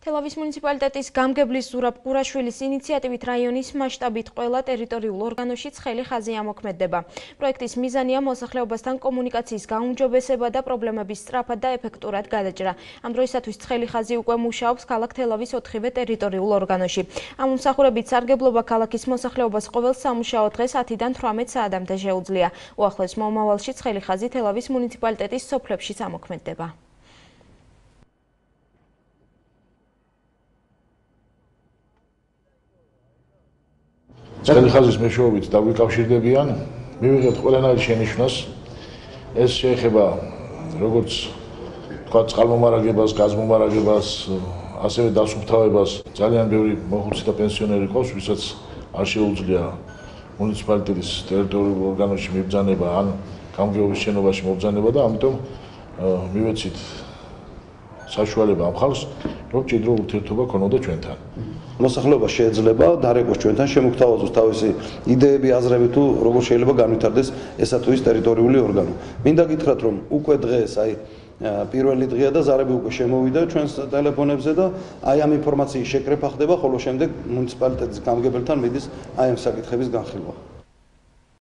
თელავის მუნიციპალიტეტის გამგებლის ზურაბ ყურაშვილის ინიციატივით რაიონის მასშტაბით ყველა ტერიტორიულ ორგანოში ცხელი ხაზი ამოქმედება. პროექტის მიზანია მოსახლეობასთან კომუნიკაციის გაუმჯობესება და პრობლემების სწრაფად და ეფექტურად გადაჭრა. ამ დროისათვის ცხელი ხაზი უკვე მუშაობს ქალაქ თელავის 4-ვე ტერიტორიულ ორგანოში. ამ მსახურებით სარგებლობა ქალაქის მოსახლეობას ყოველ სამუშაო დღეს 10-დან 18 საათამდე შეუძლია. უახლოეს მომავალში ცხელი ხაზი თელავის მუნიციპალიტეტის სოფლებშიც ამოქმედება. ცხელი ხაზის მეშვეობით დაგვიკავშირდებიან, მივიღებთ ყველანაირ შენიშვნას. ეს შეეხება როგორც თქვა წყალმომარაგებას, გაზმომარაგებას, ასევე დასუფთავებას. ძალიან ბევრი მოხუცი და პენსიონერი ყავს, ვისაც არ შეუძლია მუნიციპალიტეტის ტერიტორიულ ორგანოში მიბრძანება ან გამგეობის შენობაში მობრძანება და ამიტომ მივეცით საშუალება ამ ხალხს, რომ ჭიდრო ურთიერთობა ქონოდა ჩვენთან. მოსახლეობა შეიძლება დარეგოს ჩვენთან შემოგთავაზოს თავისი იდეები, აზრები თუ როგორ შეიძლება განვითარდეს ესა თუ ის ტერიტორიული ორგანო. მინდა გითხრათ, რომ უკვე დღეს აი პირველი დღეა და ზარები უკვე შემოვიდა ჩვენს ტელეფონებზე და აი ამ ინფორმაციის შეკრება ხდება, ხოლო შემდეგ მუნიციპალიტეტის გამგებელთან მიდის აი ამ საკითხების განხილვა.